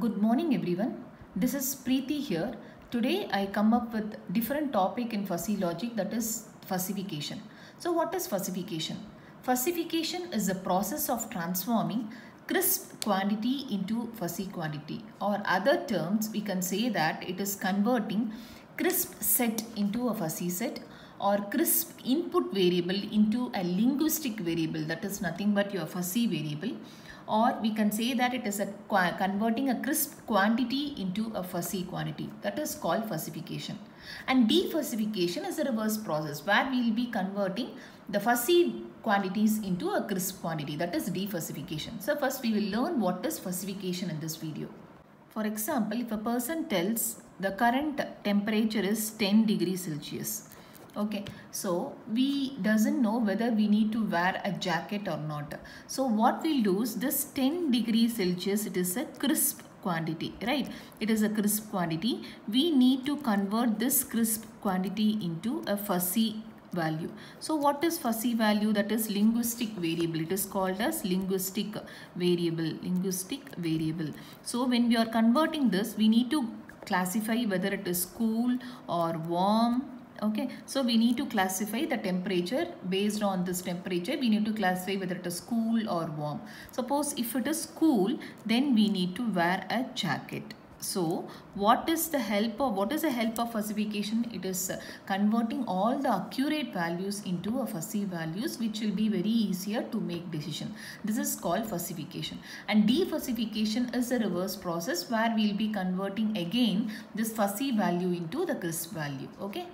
Good morning everyone. This is Preethi here. Today I come up with different topic in fuzzy logic that is fuzzification. So what is fuzzification? Fuzzification is the process of transforming crisp quantity into fuzzy quantity or other terms we can say that it is converting crisp set into a fuzzy set or crisp input variable into a linguistic variable that is nothing but your fuzzy variable or we can say that it is a converting a crisp quantity into a fuzzy quantity. That is called fuzzification. And defuzzification is a reverse process where we will be converting the fuzzy quantities into a crisp quantity. That is defuzzification. So first we will learn what is fuzzification in this video. For example if a person tells the current temperature is 10 degrees celsius okay so we doesn't know whether we need to wear a jacket or not. So what we'll do is this 10 degrees celsius it is a crisp quantity right? It is a crisp quantity. We need to convert this crisp quantity into a fuzzy value. So what is fuzzy value? That is linguistic variable. It is called as linguistic variable linguistic variable. So when we are converting this we need to classify whether it is cool or warm okay so we need to classify the temperature based on this temperature. We need to classify whether it is cool or warm. Suppose if it is cool then we need to wear a jacket. So what is the help of what is the help of fuzzification it is converting all the accurate values into a fuzzy values which will be very easier to make decision. This is called fuzzification and defuzzification is a reverse process where we will be converting again this fuzzy value into the crisp value. Okay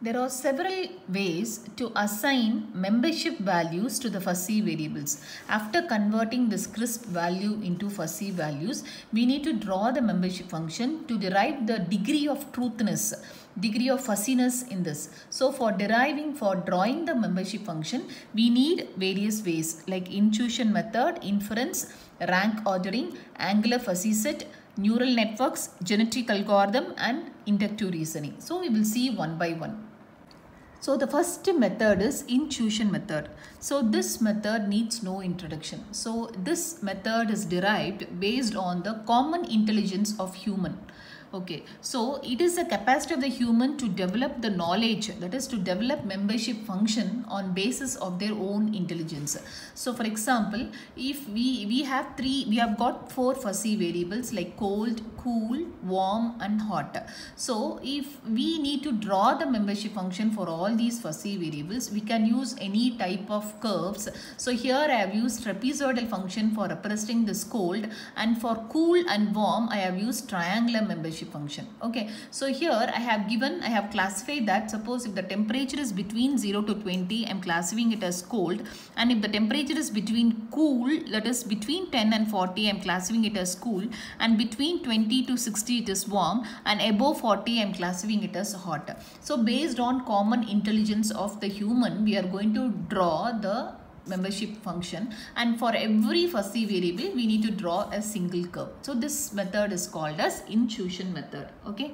there are several ways to assign membership values to the fuzzy variables. After converting this crisp value into fuzzy values, we need to draw the membership function to derive the degree of truthness, degree of fuzziness in this. So for deriving, for drawing the membership function, we need various ways like intuition method, inference, rank ordering, angular fuzzy set, neural networks, genetic algorithm and inductive reasoning. So we will see one by one. So the first method is intuition method. So this method needs no introduction. So this method is derived based on the common intelligence of human okay. So it is the capacity of the human to develop the knowledge that is to develop membership function on basis of their own intelligence. So for example if we we have three we have got four fuzzy variables like cold cool warm and hot. So if we need to draw the membership function for all these fuzzy variables we can use any type of curves. So here i have used trapezoidal function for representing this cold and for cool and warm i have used triangular membership function. Okay so here i have given i have classified that. Suppose if the temperature is between 0 to 20 i'm classifying it as cold. And if the temperature is between cool that is between 10 and 40 i'm classifying it as cool. And between 20 to 60 it is warm. And above 40 i'm classifying it as hot. So based on common intelligence of the human we are going to draw the membership function and for every fuzzy variable we need to draw a single curve. So this method is called as intuition method. Okay.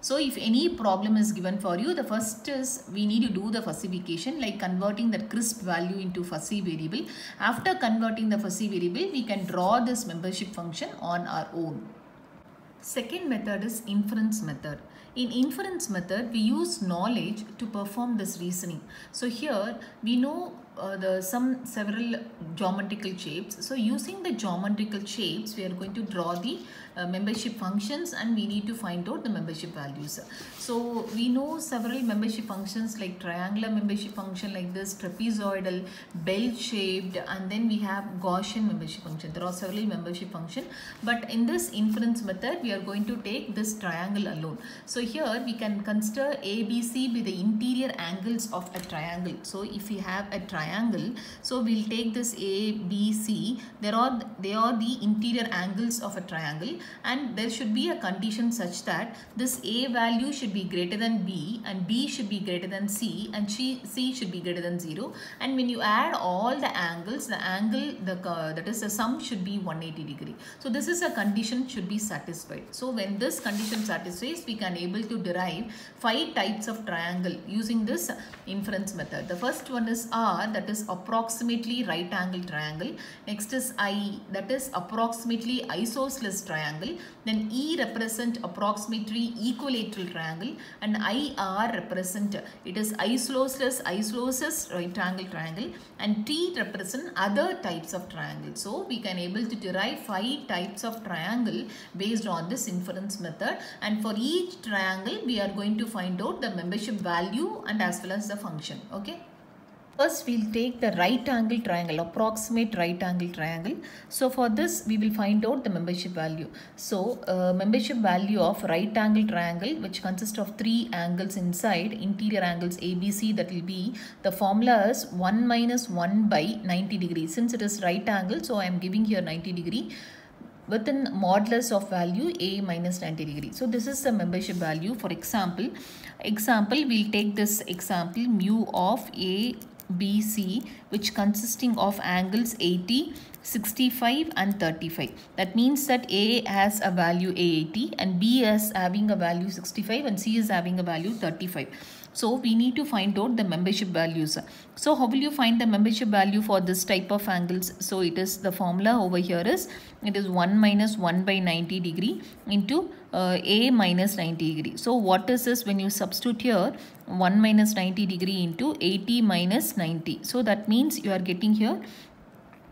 So if any problem is given for you, the first is we need to do the fuzzification like converting that crisp value into fuzzy variable. After converting the fuzzy variable, we can draw this membership function on our own. Second method is inference method. In inference method, we use knowledge to perform this reasoning. So here we know uh, the some several geometrical shapes. So using the geometrical shapes, we are going to draw the uh, membership functions and we need to find out the membership values. So we know several membership functions like triangular membership function like this, trapezoidal, bell shaped and then we have Gaussian membership function. There are several membership function but in this inference method, we are going to take this triangle alone. So here we can consider ABC be the interior angles of a triangle. So if we have a triangle, so we'll take this A, B, C. There are they are the interior angles of a triangle, and there should be a condition such that this A value should be greater than B, and B should be greater than C, and C, C should be greater than zero. And when you add all the angles, the angle the that is the sum should be 180 degree. So this is a condition should be satisfied. So when this condition satisfies, we can able to derive five types of triangle using this inference method. The first one is R that is approximately right angle triangle. Next is I that is approximately isosceles triangle. Then E represent approximately equilateral triangle and IR represent it is isosceles isosceles right angle triangle and T represent other types of triangle. So we can able to derive five types of triangle based on this inference method and for each triangle we are going to find out the membership value and as well as the function. Okay. First we'll take the right angle triangle, approximate right angle triangle. So for this we will find out the membership value. So uh, membership value of right angle triangle which consists of three angles inside, interior angles ABC that will be, the formula is 1 minus 1 by 90 degrees. Since it is right angle so I am giving here 90 degree within modulus of value a minus 90 degree. So this is the membership value. For example, example we'll take this example mu of a BC which consisting of angles 80, 65 and 35. That means that A has a value 80 and B is having a value 65 and C is having a value 35. So we need to find out the membership values. So how will you find the membership value for this type of angles? So it is the formula over here is it is 1 minus 1 by 90 degree into uh, A minus 90 degree. So what is this when you substitute here 1 minus 90 degree into 80 minus 90. So that means you are getting here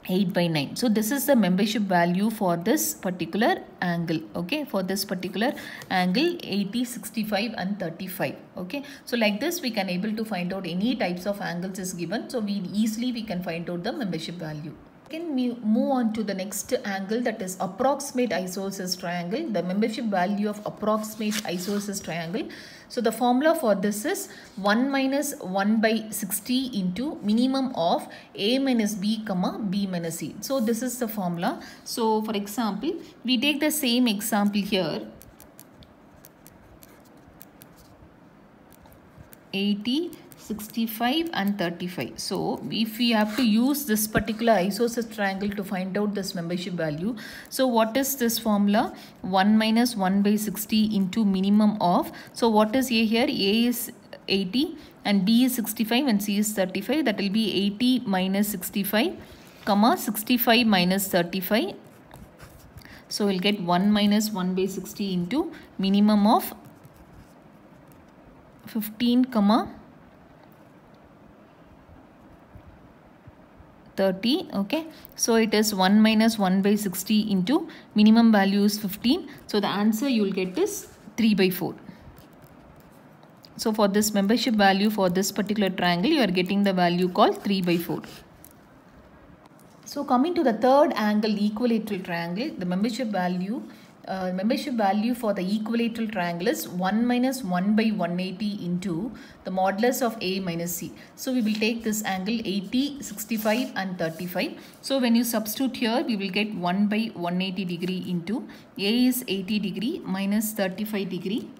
8 by 9 so this is the membership value for this particular angle okay? For this particular angle 80 65 and 35 okay? So like this we can able to find out any types of angles is given. So we easily we can find out the membership value. Can we move on to the next angle that is approximate isosceles triangle. The membership value of approximate isosceles triangle so the formula for this is 1 minus 1 by 60 into minimum of a minus b comma b minus c. So this is the formula. So for example, we take the same example here. 80 65 and 35 so if we have to use this particular isosceles triangle to find out this membership value so what is this formula? 1 minus 1 by 60 into minimum of so what is a here? A is 80 and b is 65 and c is 35 that will be 80 minus 65 comma 65 minus 35 so we'll get 1 minus 1 by 60 into minimum of 15 comma 30 okay? So it is 1 minus 1 by 60 into minimum value is 15 so the answer you will get is 3 by 4 so for this membership value for this particular triangle you are getting the value called 3 by 4 so coming to the third angle equilateral triangle the membership value uh, membership value for the equilateral triangle is 1 minus 1 by 180 into the modulus of A minus C. So we will take this angle 80, 65 and 35. So when you substitute here, we will get 1 by 180 degree into A is 80 degree minus 35 degree.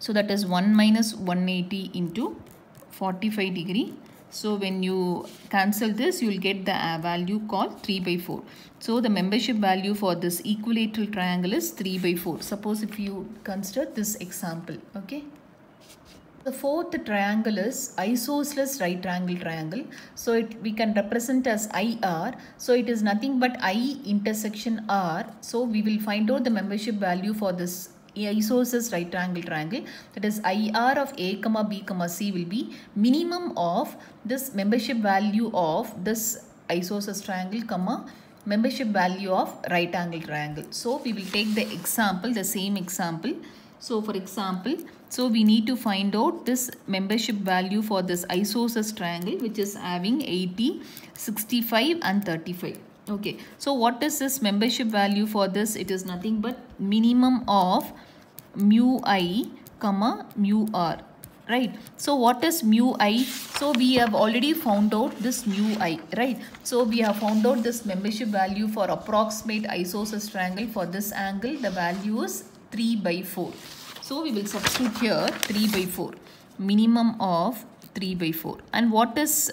So that is 1 minus 180 into 45 degree so when you cancel this, you will get the uh, value called 3 by 4. So the membership value for this equilateral triangle is 3 by 4. Suppose if you consider this example, okay. The fourth triangle is isosceles right angle triangle. So it we can represent as IR. So it is nothing but I intersection R. So we will find out the membership value for this isosceles right angle triangle that is IR of A comma B comma C will be minimum of this membership value of this isosceles triangle comma membership value of right angle triangle. So we will take the example the same example. So for example so we need to find out this membership value for this isosceles triangle which is having 80, 65 and 35 okay so what is this membership value for this it is nothing but minimum of mu i comma mu r right? So what is mu i? So we have already found out this mu i right? So we have found out this membership value for approximate isosceles triangle. For this angle the value is 3 by 4 so we will substitute here 3 by 4 minimum of 3 by 4 and what is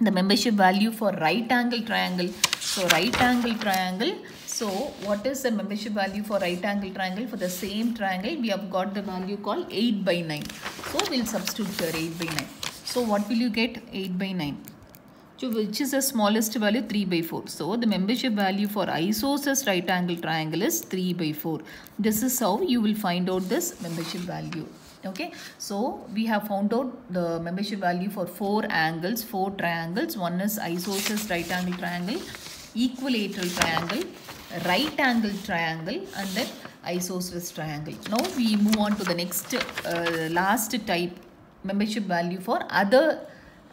the membership value for right angle triangle? So right angle triangle so what is the membership value for right angle triangle for the same triangle we have got the value called 8 by 9 so we'll substitute here 8 by 9 So what will you get? 8 by 9. So which is the smallest value? 3 by 4. So the membership value for isosceles right angle triangle is 3 by 4. This is how you will find out this membership value. Okay. So we have found out the membership value for four angles, four triangles. One is isosceles right angle triangle, equilateral triangle, right angle triangle and then isosceles triangle. Now we move on to the next uh, last type membership value for other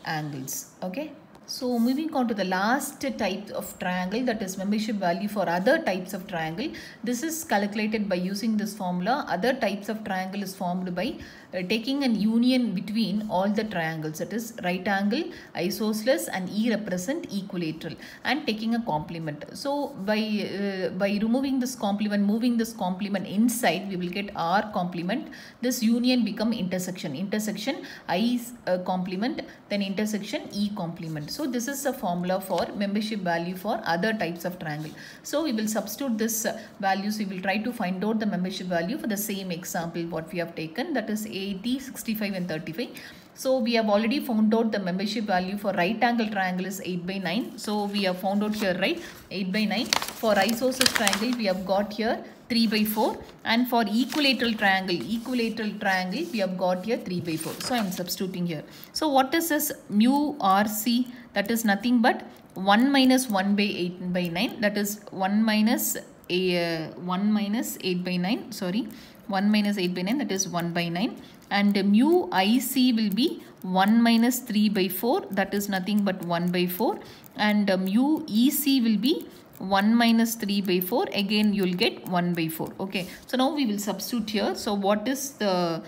angles. Okay. So moving on to the last type of triangle that is membership value for other types of triangle. This is calculated by using this formula. Other types of triangle is formed by taking an union between all the triangles that is right angle, isosceles and E represent equilateral and taking a complement. So by, uh, by removing this complement, moving this complement inside we will get R complement. This union become intersection. Intersection I uh, complement then intersection E complement. So this is a formula for membership value for other types of triangle. So we will substitute this uh, values. We will try to find out the membership value for the same example what we have taken that is 80, 65 and 35. So we have already found out the membership value for right angle triangle is 8 by 9. So we have found out here right? 8 by 9. For isosceles triangle we have got here 3 by 4 and for equilateral triangle equilateral triangle we have got here 3 by 4 so i am substituting here. So what is this mu rc that is nothing but 1 minus 1 by 8 by 9 that is 1 minus a uh, 1 minus 8 by 9 sorry 1 minus 8 by 9 that is 1 by 9 and mu ic will be 1 minus 3 by 4 that is nothing but 1 by 4 and uh, mu ec will be 1 minus 3 by 4 again you'll get 1 by 4 okay. So now we will substitute here. So what is the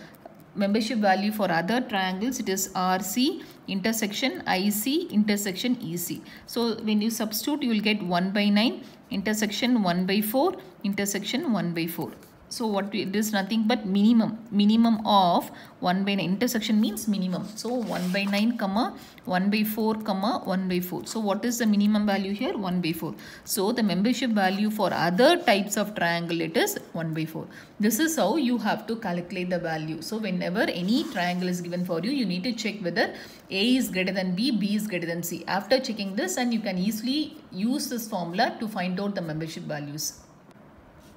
membership value for other triangles? It is RC intersection IC intersection EC so when you substitute you will get 1 by 9 intersection 1 by 4 intersection 1 by 4 so what it is nothing but minimum. Minimum of 1 by 9 intersection means minimum. So 1 by 9 comma 1 by 4 comma 1 by 4 so what is the minimum value here? 1 by 4 so the membership value for other types of triangle it is 1 by 4 this is how you have to calculate the value. So whenever any triangle is given for you you need to check whether a is greater than b b is greater than c. After checking this and you can easily use this formula to find out the membership values.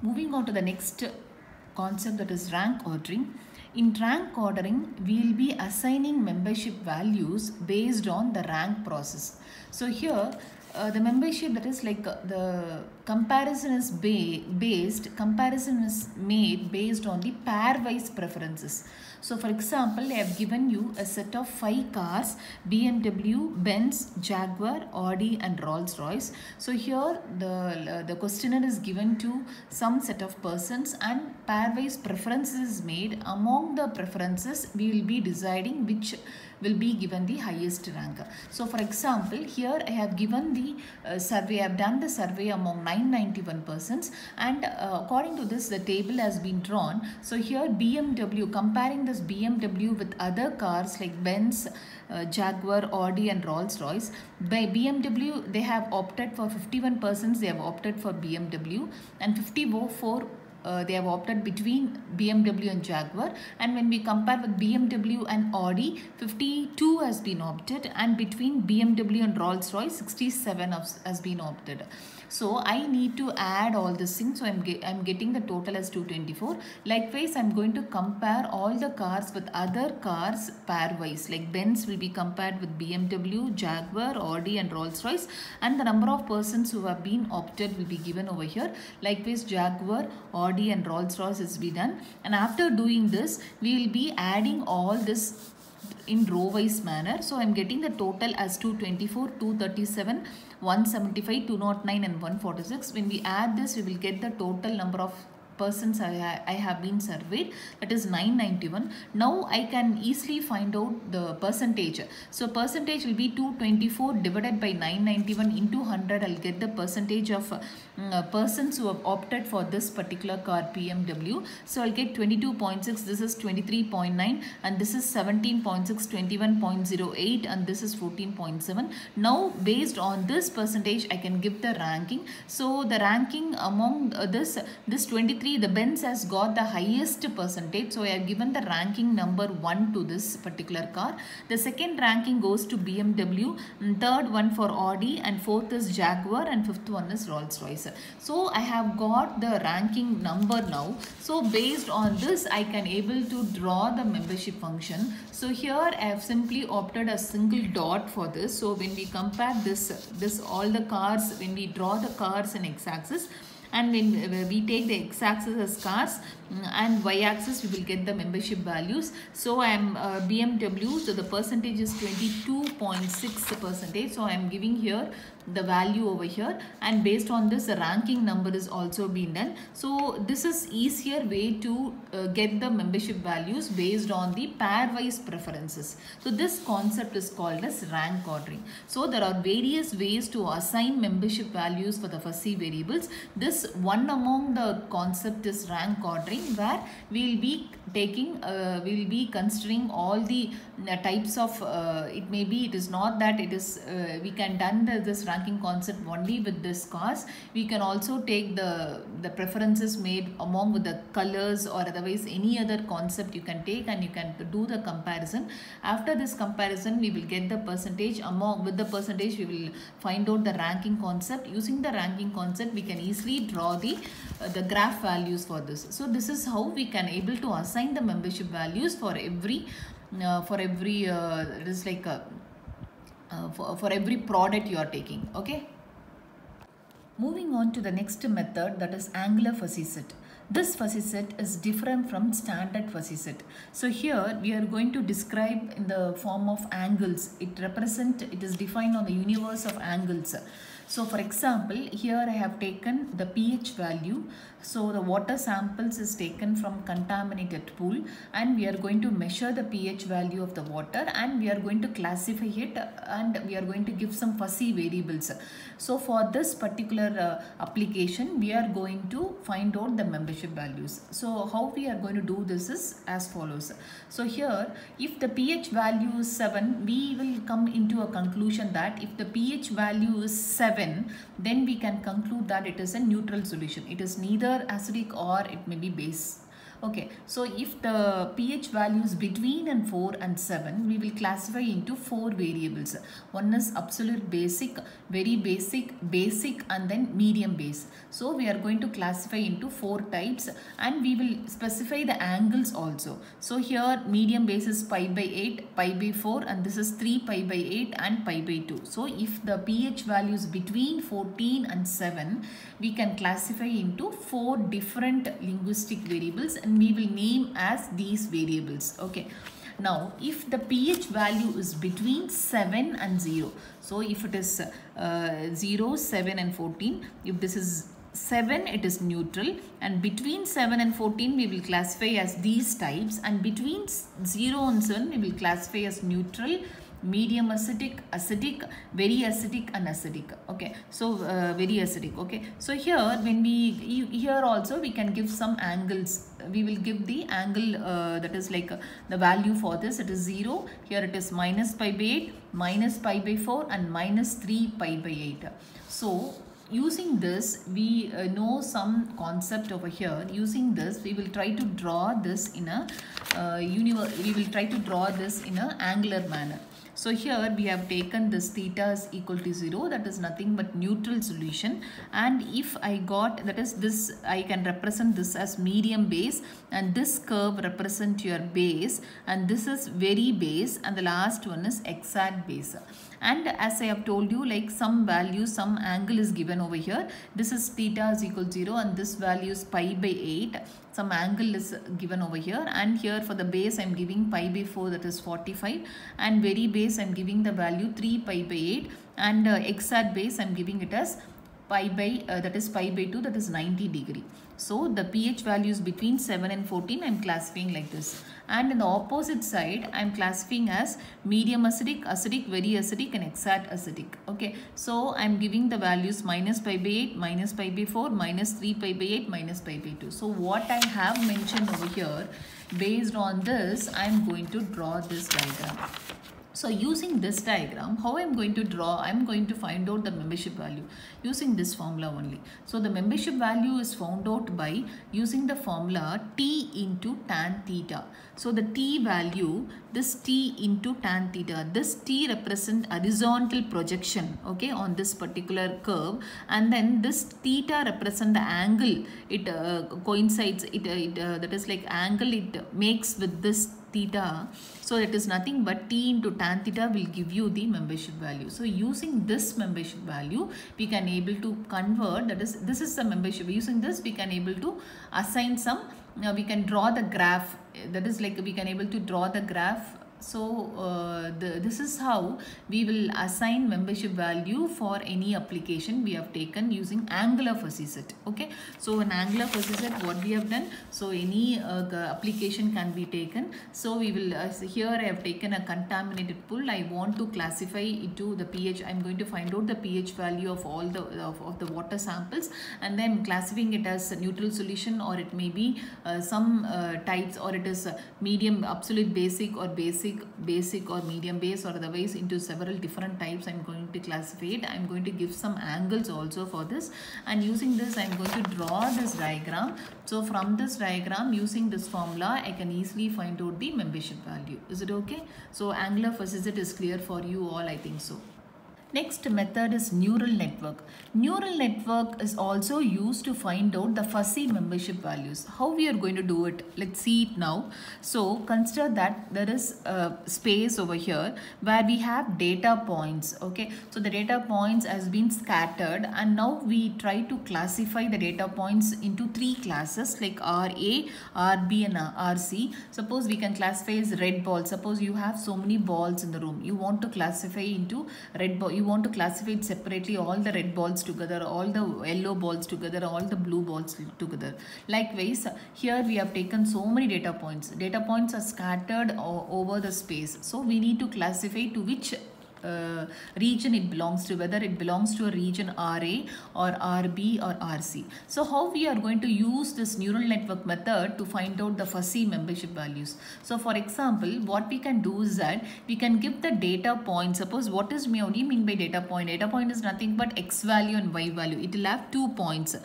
Moving on to the next concept that is rank ordering. In rank ordering, we will be assigning membership values based on the rank process. So here, uh, the membership that is like uh, the comparison is ba based, comparison is made based on the pairwise preferences. So for example, I have given you a set of five cars, BMW, Benz, Jaguar, Audi and Rolls-Royce. So here the, the questionnaire is given to some set of persons and pairwise preferences is made. Among the preferences, we will be deciding which will be given the highest rank. So for example, here I have given the uh, survey, I have done the survey among 991 persons and uh, according to this the table has been drawn. So here BMW, comparing this BMW with other cars like Benz, uh, Jaguar, Audi and Rolls-Royce. By BMW, they have opted for 51 persons, they have opted for BMW and 54 uh, they have opted between BMW and Jaguar and when we compare with BMW and Audi 52 has been opted and between BMW and Rolls-Royce 67 has been opted. So I need to add all this things. So I'm, get, I'm getting the total as 224. Likewise, I'm going to compare all the cars with other cars pairwise. Like Benz will be compared with BMW, Jaguar, Audi and Rolls-Royce. And the number of persons who have been opted will be given over here. Likewise, Jaguar, Audi and Rolls-Royce is be done. And after doing this, we will be adding all this in row wise manner. So I'm getting the total as 224, 237, 175, 209 and 146. When we add this, we will get the total number of persons I, I have been surveyed that is 991 now I can easily find out the percentage. So percentage will be 224 divided by 991 into 100 I'll get the percentage of uh, persons who have opted for this particular car BMW so I'll get 22.6 this is 23.9 and this is 17.6 21.08 and this is 14.7 now based on this percentage I can give the ranking. So the ranking among uh, this this 23 basically the Benz has got the highest percentage. So I have given the ranking number 1 to this particular car. The second ranking goes to BMW, third one for Audi and fourth is Jaguar and fifth one is Rolls-Royce. So I have got the ranking number now. So based on this I can able to draw the membership function. So here I have simply opted a single dot for this. So when we compare this, this all the cars, when we draw the cars in x-axis, and when uh, we take the x-axis as cars and y-axis we will get the membership values. So i am uh, bmw so the percentage is 22.6 percentage. So i am giving here the value over here. And based on this the ranking number is also being done so this is easier way to uh, get the membership values based on the pairwise preferences. So this concept is called as rank ordering. So there are various ways to assign membership values for the fuzzy variables. This one among the concept is rank ordering where we will be taking uh, we will be considering all the uh, types of uh, it may be it is not that it is uh, we can done the, this ranking concept only with this cars we can also take the the preferences made among with the colors or otherwise any other concept you can take and you can do the comparison. After this comparison we will get the percentage among with the percentage we will find out the ranking concept. Using the ranking concept we can easily draw the uh, the graph values for this. So this is how we can able to assign assign the membership values for every uh, for every uh, it is like a, uh, for, for every product you are taking okay moving on to the next method that is angular fuzzy set this fuzzy set is different from standard fuzzy set. So here we are going to describe in the form of angles. It represent, it is defined on the universe of angles. So for example, here I have taken the pH value. So the water samples is taken from contaminated pool and we are going to measure the pH value of the water and we are going to classify it and we are going to give some fuzzy variables. So for this particular uh, application, we are going to find out the membership values. So how we are going to do this is as follows. So here, if the pH value is 7, we will come into a conclusion that if the pH value is 7, then we can conclude that it is a neutral solution. It is neither acidic or it may be base okay so if the pH value is between and 4 and 7 we will classify into four variables. One is absolute basic very basic basic and then medium base. So we are going to classify into four types and we will specify the angles also. So here medium base is pi by 8 pi by 4 and this is 3 pi by 8 and pi by 2 so if the pH value is between 14 and 7 we can classify into four different linguistic variables and we will name as these variables okay? Now if the pH value is between 7 and 0 so if it is uh, 0 7 and 14 if this is 7 it is neutral and between 7 and 14 we will classify as these types and between 0 and 7 we will classify as neutral medium acidic acidic very acidic and acidic. Okay so uh, very acidic okay? So here when we here also we can give some angles. We will give the angle uh, that is like uh, the value for this. It is 0 here it is minus pi by 8 minus pi by 4 and minus 3 pi by 8 so using this we uh, know some concept over here. Using this we will try to draw this in a uh, we will try to draw this in a angular manner so here we have taken this theta is equal to 0 that is nothing but neutral solution. And if I got that is this I can represent this as medium base and this curve represent your base and this is very base and the last one is exact base. And as I have told you like some value some angle is given over here. This is theta is equal to 0 and this value is pi by 8 some angle is given over here. And here for the base I am giving pi by 4 that is 45 and very base I am giving the value 3 pi by 8 and uh, exact base I am giving it as pi by uh, that is pi by 2 that is 90 degree. So the pH values between 7 and 14 I am classifying like this. And in the opposite side I am classifying as medium acidic, acidic, very acidic and exact acidic. Okay. So I am giving the values minus pi by 8, minus pi by 4, minus 3 pi by 8, minus pi by 2. So what I have mentioned over here based on this I am going to draw this diagram. So using this diagram, how I'm going to draw, I'm going to find out the membership value using this formula only. So the membership value is found out by using the formula T into tan theta. So the T value, this T into tan theta, this T represent horizontal projection, okay, on this particular curve and then this theta represent the angle, it uh, coincides, it, uh, it uh, that is like angle it makes with this theta so it is nothing but t into tan theta will give you the membership value. So using this membership value we can able to convert that is this is the membership. Using this we can able to assign some now we can draw the graph that is like we can able to draw the graph so uh, the, this is how we will assign membership value for any application we have taken using Angular fuzzy set. Okay. So in Angular fuzzy set what we have done. So any uh, application can be taken. So we will uh, here I have taken a contaminated pool. I want to classify it to the pH. I'm going to find out the pH value of all the of, of the water samples and then classifying it as neutral solution or it may be uh, some uh, types or it is medium absolute basic or basic basic basic or medium base or otherwise into several different types i'm going to classify it i'm going to give some angles also for this. And using this i'm going to draw this diagram. So from this diagram using this formula i can easily find out the membership value. Is it okay? So angular fuzzy set is clear for you all i think so Next method is neural network. Neural network is also used to find out the fuzzy membership values. How we are going to do it? Let's see it now. So consider that there is a space over here where we have data points. Okay, so the data points has been scattered and now we try to classify the data points into three classes like RA, RB and RC. Suppose we can classify as red ball. Suppose you have so many balls in the room. You want to classify into red ball you want to classify it separately all the red balls together all the yellow balls together all the blue balls together. Likewise here we have taken so many data points. Data points are scattered over the space. So we need to classify to which uh, region it belongs to whether it belongs to a region RA or RB or RC. So how we are going to use this neural network method to find out the fuzzy membership values. So for example what we can do is that we can give the data point suppose what is what mean by data point data point is nothing but x value and y value it will have two points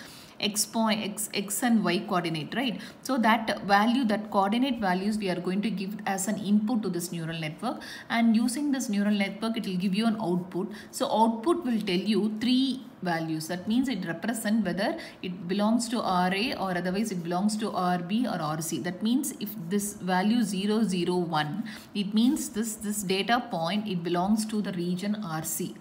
x point x x and y coordinate right? So that value that coordinate values we are going to give as an input to this neural network. And using this neural network it will give you an output. So output will tell you three values. That means it represent whether it belongs to RA or otherwise it belongs to RB or RC that means if this value 001 it means this this data point it belongs to the region RC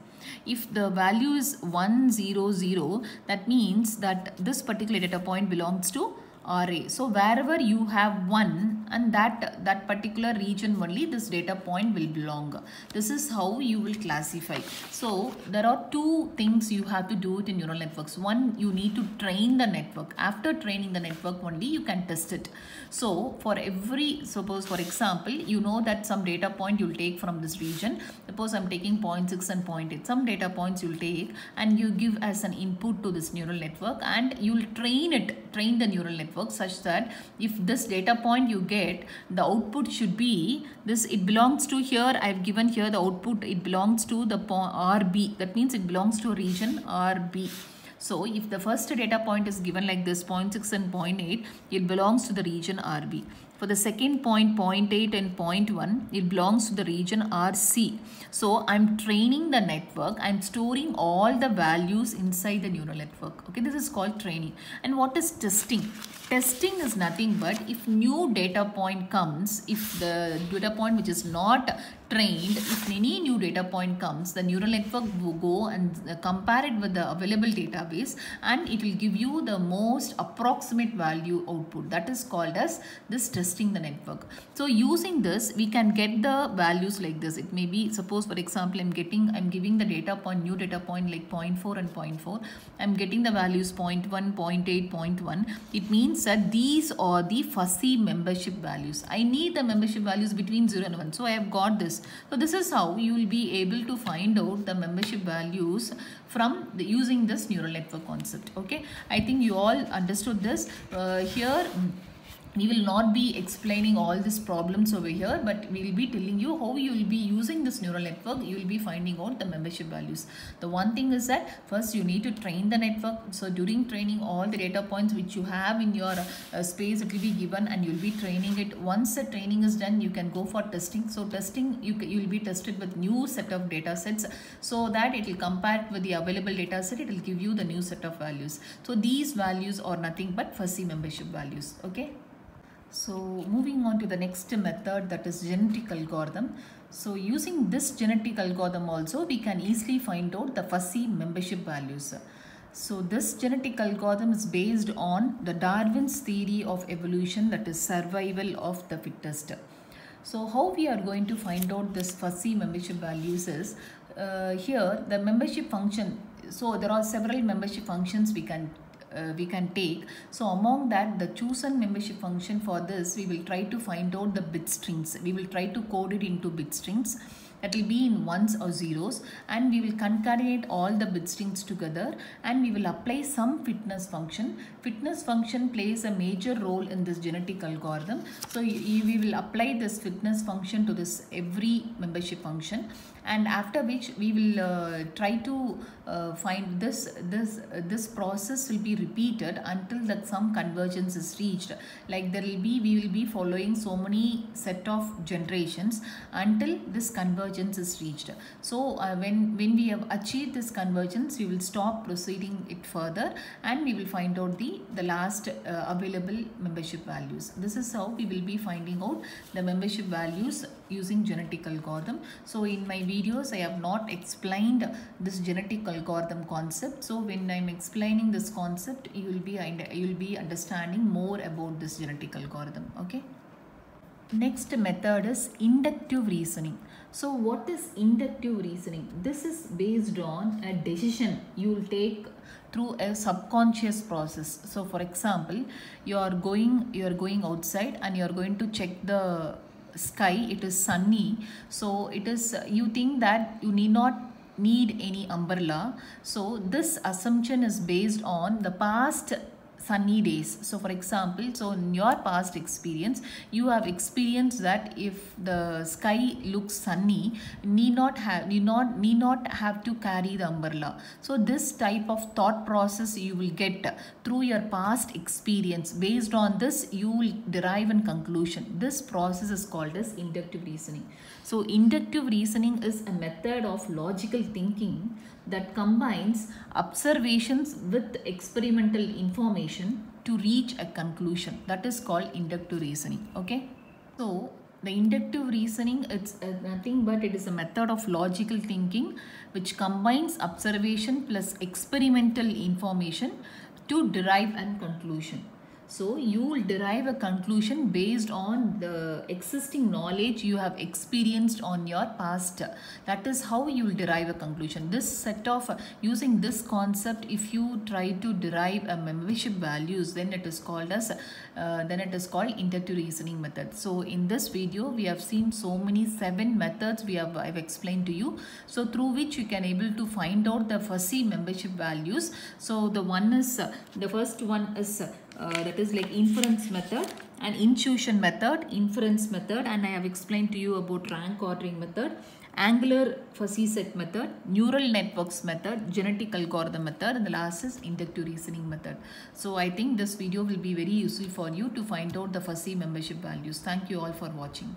if the value is 100, that means that this particular data point belongs to RA. So wherever you have one and that that particular region only this data point will belong. This is how you will classify. So there are two things you have to do it in neural networks. One you need to train the network. After training the network only you can test it. So for every suppose for example you know that some data point you'll take from this region. Suppose I'm taking 0.6 and 0.8. Some data points you'll take and you give as an input to this neural network and you'll train it, train the neural network such that if this data point you get the output should be this it belongs to here I've given here the output it belongs to the RB that means it belongs to a region RB so if the first data point is given like this 0.6 and 0.8 it belongs to the region RB for the second point 0.8 and 0.1 it belongs to the region RC. So I'm training the network. I'm storing all the values inside the neural network. Okay, this is called training. And what is testing? Testing is nothing but if new data point comes, if the data point which is not trained, if any new data point comes, the neural network will go and compare it with the available database and it will give you the most approximate value output. That is called as this testing the network. So using this, we can get the values like this. It may be, suppose for example, I'm getting, I'm giving the data point, new data point like 0.4 and 0.4. I'm getting the values 0.1, 0.8, 0.1. It means that these are the fuzzy membership values. I need the membership values between 0 and 1. So I have got this. So this is how you will be able to find out the membership values from the, using this neural network concept. Okay. I think you all understood this. Uh, here we will not be explaining all these problems over here but we will be telling you how you will be using this neural network. You will be finding out the membership values. The one thing is that first you need to train the network. So during training all the data points which you have in your uh, space it will be given and you will be training it. Once the training is done you can go for testing. So testing you you will be tested with new set of data sets. So that it will compare with the available data set it will give you the new set of values. So these values are nothing but fuzzy membership values. Okay so moving on to the next method that is genetic algorithm. So using this genetic algorithm also we can easily find out the fuzzy membership values. So this genetic algorithm is based on the Darwin's theory of evolution that is survival of the fittest. So how we are going to find out this fuzzy membership values is uh, here the membership function. So there are several membership functions we can uh, we can take. So among that the chosen membership function for this we will try to find out the bit strings. We will try to code it into bit strings that will be in ones or zeros and we will concatenate all the bit strings together and we will apply some fitness function. Fitness function plays a major role in this genetic algorithm. So we will apply this fitness function to this every membership function and after which we will uh, try to uh, find this this uh, this process will be repeated until that some convergence is reached. Like there will be we will be following so many set of generations until this convergence is reached. So uh, when when we have achieved this convergence we will stop proceeding it further and we will find out the the last uh, available membership values. This is how we will be finding out the membership values using genetic algorithm. So in my videos I have not explained this genetic algorithm concept. So when I'm explaining this concept, you will be you will be understanding more about this genetic algorithm. Okay. Next method is inductive reasoning. So what is inductive reasoning? This is based on a decision you will take through a subconscious process. So for example, you are going you are going outside and you are going to check the sky it is sunny. So it is you think that you need not need any umbrella. So this assumption is based on the past sunny days. So for example so in your past experience you have experienced that if the sky looks sunny need not have need not need not have to carry the umbrella. So this type of thought process you will get through your past experience. Based on this you will derive a conclusion. This process is called as inductive reasoning so inductive reasoning is a method of logical thinking that combines observations with experimental information to reach a conclusion. That is called inductive reasoning okay? So the inductive reasoning it's uh, nothing but it is a method of logical thinking which combines observation plus experimental information to derive a conclusion so you will derive a conclusion based on the existing knowledge you have experienced on your past. That is how you will derive a conclusion. This set of using this concept if you try to derive a membership values then it is called as uh, then it is called inductive reasoning method. So in this video we have seen so many seven methods we have I've explained to you. So through which you can able to find out the fuzzy membership values. So the one is the first one is uh, that is like inference method and intuition method, inference method and I have explained to you about rank ordering method, angular fuzzy set method, neural networks method, genetic algorithm method and the last is inductive reasoning method. So I think this video will be very useful for you to find out the fuzzy membership values. Thank you all for watching.